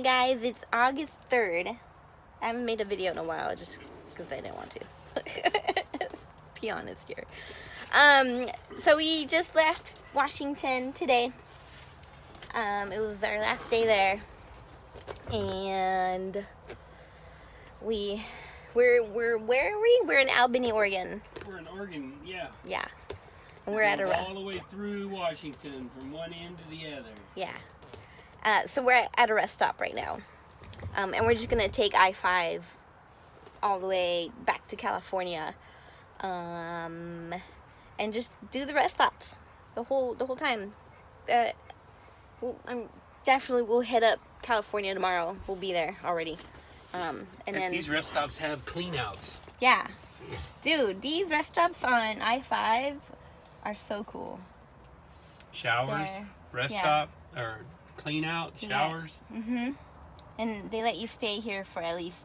Hi guys, it's August 3rd. I haven't made a video in a while just because I didn't want to. Be honest here. Um, so we just left Washington today. Um, it was our last day there. And we we're we're where are we? We're in Albany, Oregon. We're in Oregon, yeah. Yeah. And we're at a all the way through Washington from one end to the other. Yeah. Uh, so we're at a rest stop right now. Um, and we're just going to take I-5 all the way back to California. Um, and just do the rest stops the whole the whole time. Uh, we'll, I'm definitely we'll head up California tomorrow. We'll be there already. Um, and Heck, then these rest stops have clean outs. yeah, dude, these rest stops on I-5 are so cool. Showers, There. rest Yeah. stop, or clean out, Yeah. showers. Mm-hmm. And they let you stay here for at least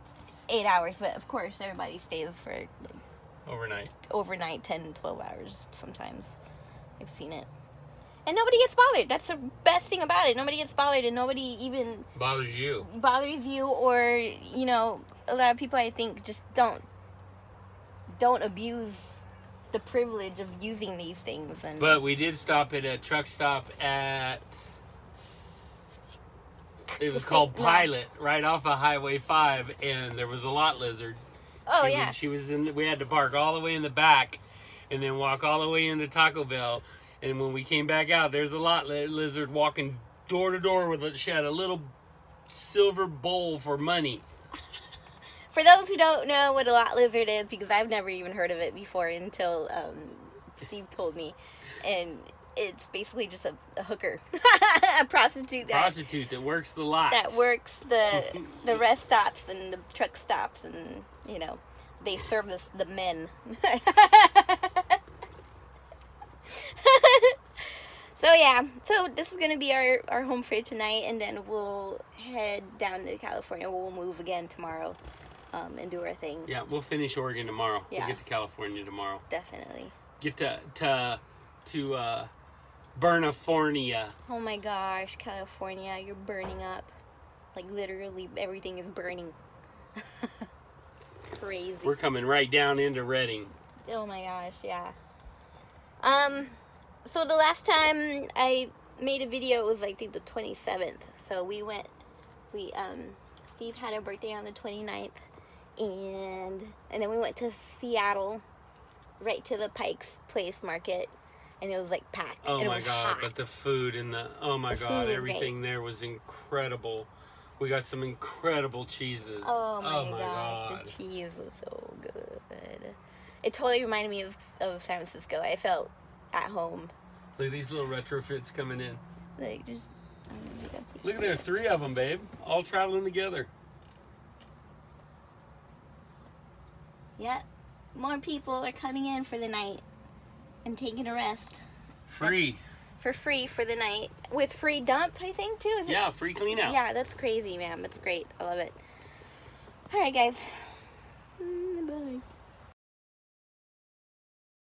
eight hours, but of course everybody stays for like, overnight. overnight 10 12 hours sometimes i've seen it and nobody gets bothered that's the best thing about it nobody gets bothered and nobody even Bothers you. bothers you or you know a lot of people i think just don't don't abuse the privilege of using these things and But we did stop at a truck stop at. It was called. Pilot, right off of Highway Five, and there was a lot lizard. oh she yeah Was, she was in. We had to park all the way in the back, and then walk all the way into Taco Bell. And when we came back out, there's a lot lizard walking door to door with a. She had a little silver bowl for money. for those who don't know what a lot lizard is because i've never even heard of it before until um, steve told me and it's basically just a, a hooker a prostitute that Prostitute that works the lot that works the the rest stops and the truck stops and you know they service the men so yeah so this is gonna be our our home for tonight and then we'll head down to california we'll move again tomorrow um, and do our thing Yeah, we'll finish Oregon tomorrow. Yeah. We'll get to California tomorrow. definitely Get to to to uh, Bernafornia. oh my gosh california you're burning up like literally everything is burning It's crazy We're coming right down into Redding. Oh my gosh, yeah. Um, so the last time I made a video was like the 27th. So we went, we, um, Steve had a birthday on the 29th and, and then we went to Seattle, right to the Pike's Place Market and it was like packed. Oh and it my god! hot. But the food and the oh my The god, everything there was incredible. We got some incredible cheeses. Oh, oh my, gosh, god! the cheese was so good. It totally reminded me of, of San Francisco. I felt at home. Look at these little retrofits coming in. Like just, I don't know if you guys see. Look at there, three of them, babe, all traveling together. Yep. More people are coming in for the night and taking a rest Free. for free for the night with free dump. I think too. Is it? Yeah, free clean out. Yeah, that's crazy, man. That's great. I love it. All right, guys.